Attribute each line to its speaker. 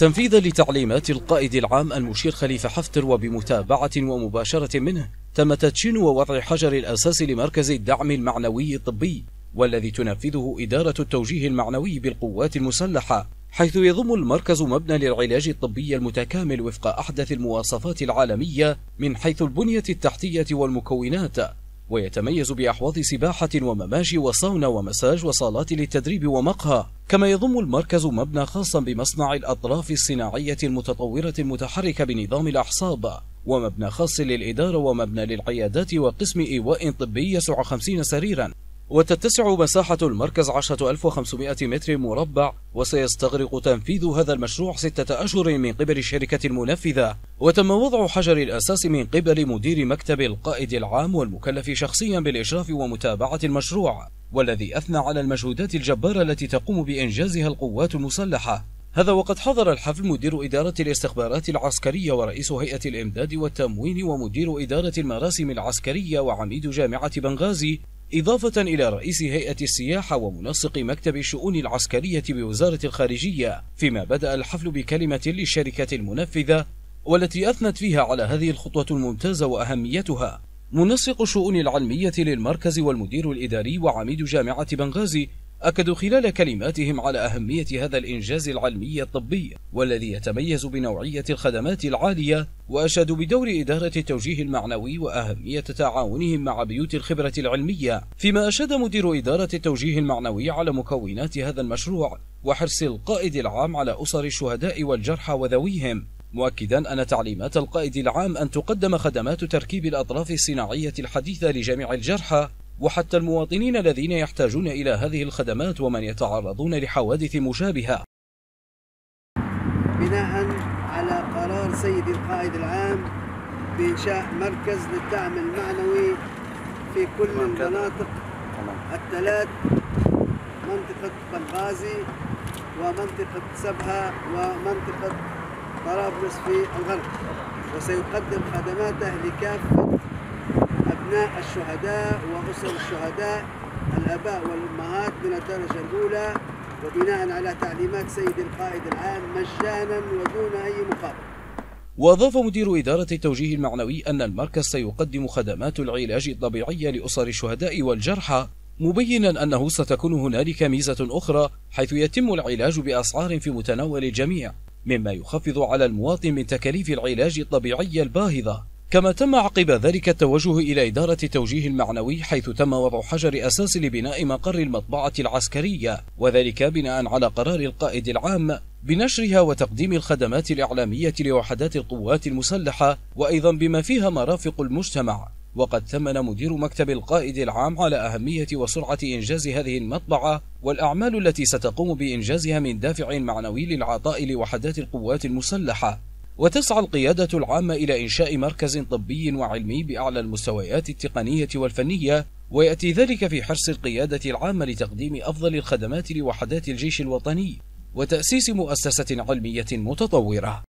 Speaker 1: تنفيذا لتعليمات القائد العام المشير خليفة حفتر وبمتابعة ومباشرة منه تم تدشين ووضع حجر الأساس لمركز الدعم المعنوي الطبي والذي تنفذه إدارة التوجيه المعنوي بالقوات المسلحة حيث يضم المركز مبنى للعلاج الطبي المتكامل وفق أحدث المواصفات العالمية من حيث البنية التحتية والمكونات. ويتميز بأحواض سباحة ومماشي وصاونا ومساج وصالات للتدريب ومقهى كما يضم المركز مبنى خاصا بمصنع الأطراف الصناعية المتطورة المتحركة بنظام الأحصاب ومبنى خاص للإدارة ومبنى للعيادات وقسم إيواء طبي يسع 50 سريرا. وتتسع مساحة المركز 10500 متر مربع وسيستغرق تنفيذ هذا المشروع ستة أشهر من قبل الشركة المنفذة. وتم وضع حجر الأساس من قبل مدير مكتب القائد العام والمكلف شخصيا بالإشراف ومتابعة المشروع والذي أثنى على المجهودات الجبارة التي تقوم بإنجازها القوات المسلحة. هذا وقد حضر الحفل مدير إدارة الاستخبارات العسكرية ورئيس هيئة الإمداد والتموين ومدير إدارة المراسم العسكرية وعميد جامعة بنغازي إضافة إلى رئيس هيئة السياحة ومنسق مكتب الشؤون العسكرية بوزارة الخارجية فيما بدأ الحفل بكلمة للشركة المنفذة والتي أثنت فيها على هذه الخطوة الممتازة وأهميتها. منسق الشؤون العلمية للمركز والمدير الإداري وعميد جامعة بنغازي أكدوا خلال كلماتهم على أهمية هذا الإنجاز العلمي الطبي والذي يتميز بنوعية الخدمات العالية وأشادوا بدور إدارة التوجيه المعنوي وأهمية تعاونهم مع بيوت الخبرة العلمية فيما أشاد مدير إدارة التوجيه المعنوي على مكونات هذا المشروع وحرص القائد العام على أسر الشهداء والجرحى وذويهم. مؤكدا أن تعليمات القائد العام أن تقدم خدمات تركيب الأطراف الصناعية الحديثة لجميع الجرحى وحتى المواطنين الذين يحتاجون إلى هذه الخدمات ومن يتعرضون لحوادث مشابهة.
Speaker 2: بناء على قرار سيد القائد العام بإنشاء مركز للدعم المعنوي في كل المناطق الثلاث منطقة بنغازي ومنطقة سبها ومنطقة طرابلس في الغرب. وسيقدم خدماته لكافة أبناء الشهداء وأسر الشهداء الآباء والأمهات من الدرجة الأولى وبناء على تعليمات سيد القائد العام مجانا ودون أي مقابل.
Speaker 1: وأضاف مدير إدارة التوجيه المعنوي أن المركز سيقدم خدمات العلاج الطبيعي لأسر الشهداء والجرحى مبينا أنه ستكون هنالك ميزة أخرى حيث يتم العلاج بأسعار في متناول الجميع مما يخفض على المواطن من تكاليف العلاج الطبيعي الباهظة. كما تم عقب ذلك التوجه إلى إدارة التوجيه المعنوي حيث تم وضع حجر أساس لبناء مقر المطبعة العسكرية وذلك بناء على قرار القائد العام بنشرها وتقديم الخدمات الإعلامية لوحدات القوات المسلحة وأيضا بما فيها مرافق المجتمع. وقد ثمن مدير مكتب القائد العام على أهمية وسرعة إنجاز هذه المطبعة والأعمال التي ستقوم بإنجازها من دافع معنوي للعطاء لوحدات القوات المسلحة. وتسعى القيادة العامة إلى إنشاء مركز طبي وعلمي بأعلى المستويات التقنية والفنية ويأتي ذلك في حرص القيادة العامة لتقديم أفضل الخدمات لوحدات الجيش الوطني وتأسيس مؤسسة علمية متطورة.